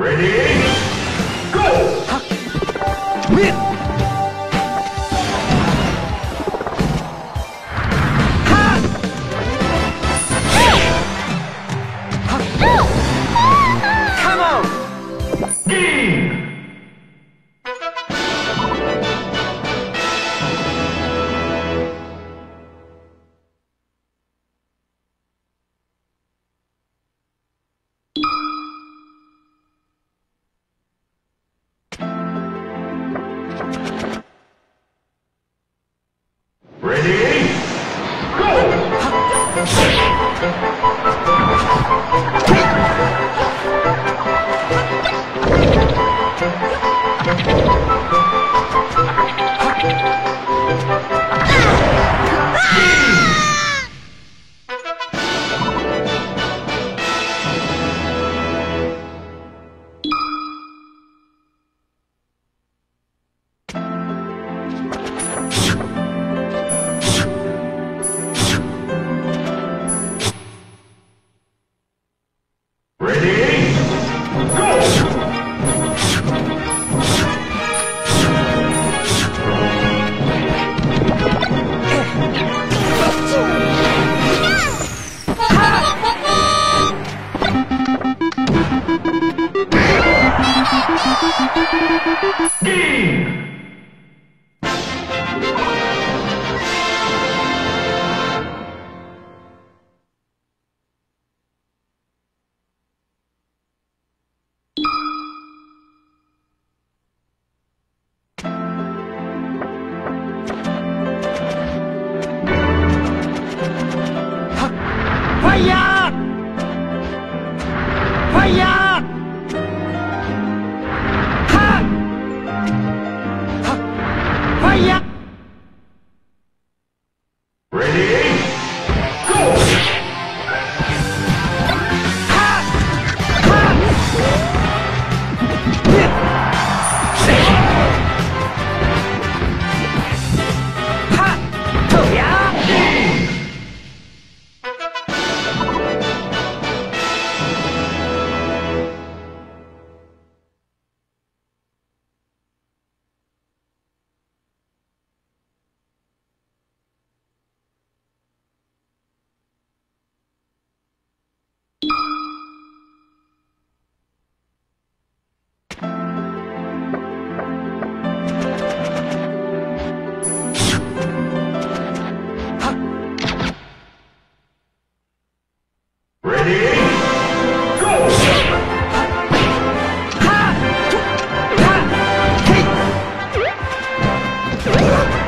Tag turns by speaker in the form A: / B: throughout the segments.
A: Ready? Game!
B: Fire!
A: Ready?
B: Come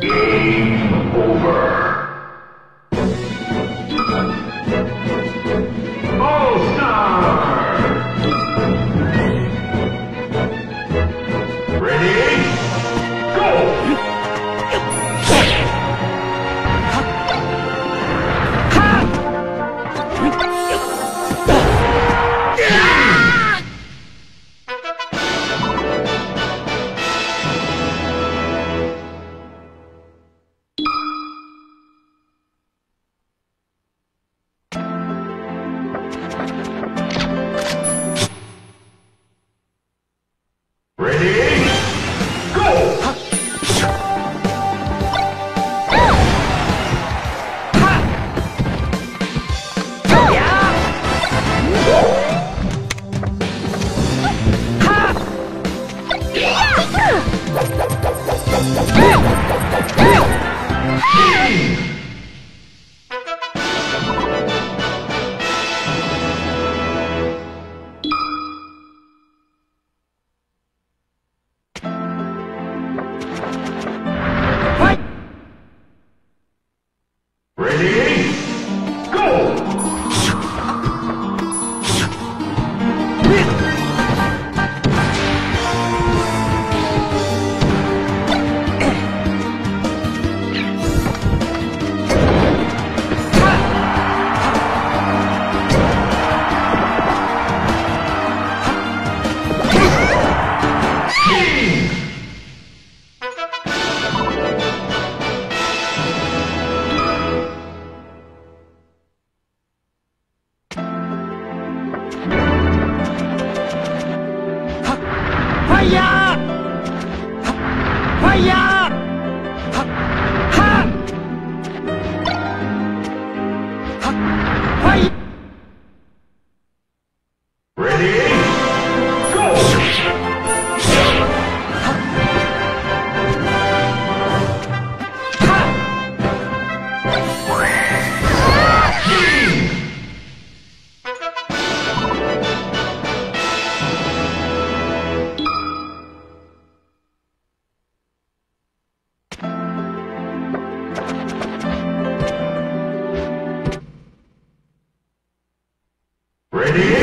A: Game over. Green. Ready?